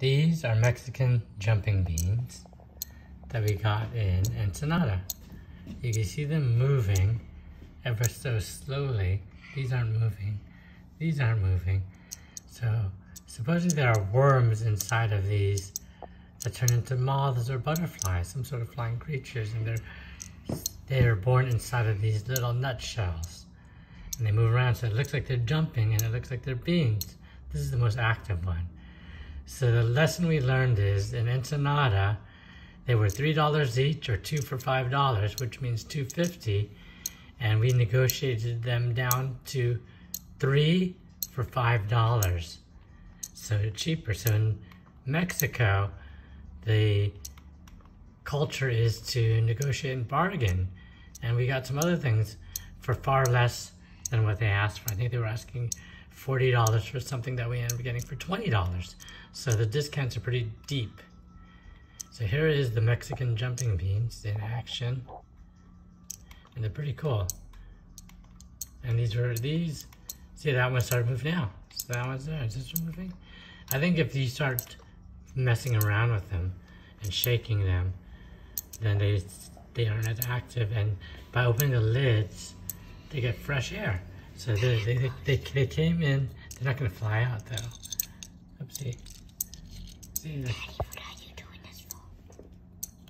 These are Mexican jumping beans that we got in Ensenada. You can see them moving ever so slowly. These aren't moving. These aren't moving. So supposedly there are worms inside of these that turn into moths or butterflies, some sort of flying creatures, and they're they are born inside of these little nutshells. And they move around, so it looks like they're jumping and it looks like they're beans. This is the most active one. So the lesson we learned is in Ensenada, they were $3 each or two for $5, which means 250 and we negotiated them down to three for $5. So cheaper. So in Mexico, the culture is to negotiate and bargain. And we got some other things for far less than what they asked for. I think they were asking $40 for something that we ended up getting for $20. So the discounts are pretty deep. So here is the Mexican jumping beans in action. And they're pretty cool. And these are these. See that one started moving now. So that one's there. Is this moving? I think if you start messing around with them and shaking them, then they they aren't as active. And by opening the lids, they get fresh air. So they, they, they, they came in, they're not gonna fly out though. Oopsie. See, Daddy, what are you doing this for?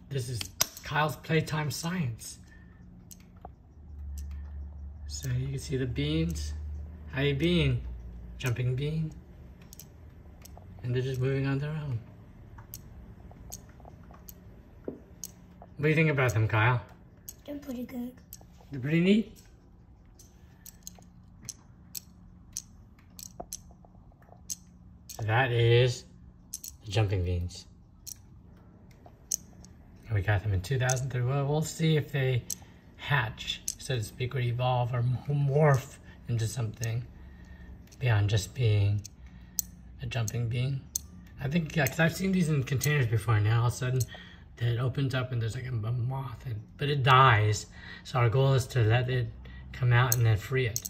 this is Kyle's Playtime Science. So you can see the beans. How you bean? Jumping bean. And they're just moving on their own. What do you think about them, Kyle? They're pretty good. They're pretty neat. That is the jumping beans. We got them in 2003. Well, we'll see if they hatch, so to speak, or evolve or morph into something beyond just being a jumping bean. I think, yeah, because I've seen these in containers before, now all of a sudden it opens up and there's like a, moth, but it dies. So our goal is to let it come out and then free it.